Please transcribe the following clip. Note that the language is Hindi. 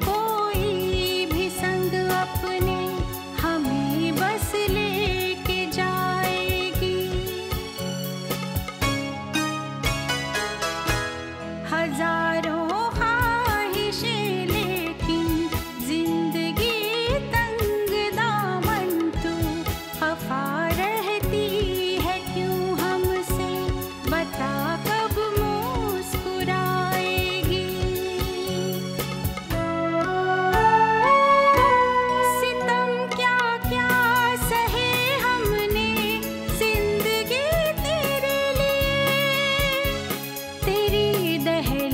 cold. दहली